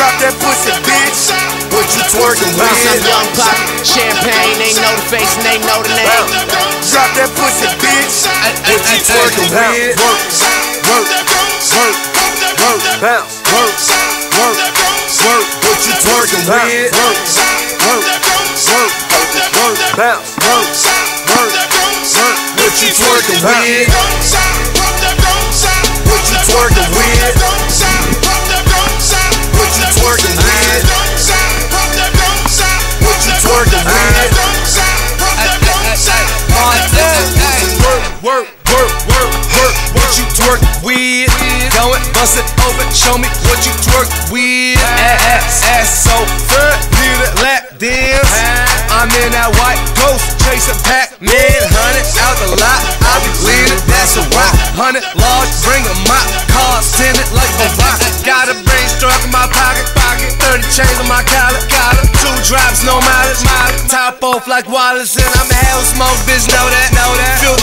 Drop that pussy, bitch. What you twerking with? Bounce, I'm young pop, champagne, they know the face and they know the name. Drop that pussy, bitch. What you twerking with? Work, work, work, work, bounce, work, work, work. What you twerking with? Work, work, work, work, bounce, work, work, work. What you twerking with? Work, work, work, work. What you twerk with? Go and bust it open. Show me what you twerk with. Ass, ass so good. Need a lap dance. I'm in that white ghost chasing Pac-Man. Hundred out the lot. I be leaning. That's a rock. Hundred large. Bring a mop. Cars tinted like a rock. Got a brain struck in my pocket. Pocket. Thirty chains on my collar. Collar. Two drops, no mileage. Mileage. Top off like Wallace and I'm hell smoke. Bitch, know that. Know that. Filthy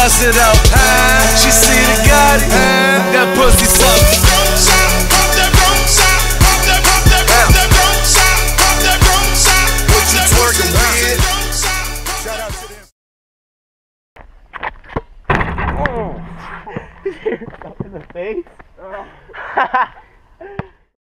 bust it up. She see the Gotti. That pussy suck. What you twerking with? Shout out to them. in the face. Oh.